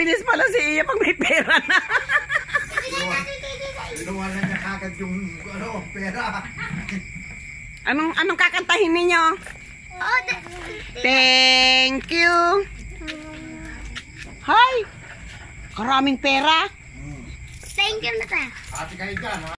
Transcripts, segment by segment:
mabilis pala si Iya pag may pera na. Inuwalan niya kagad yung ano, pera. anong anong kakantahin ninyo? Oh, Thank you. Hi. Karaming pera. thank you na tayo. Ate kayo dyan, ha?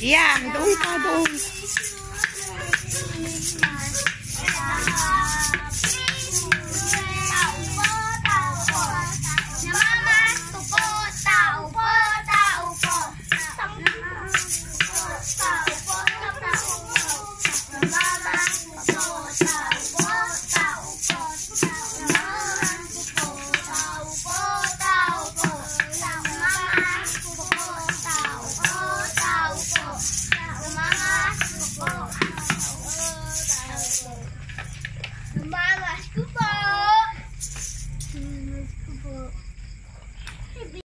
Yan, doon ka doon. Biz bu...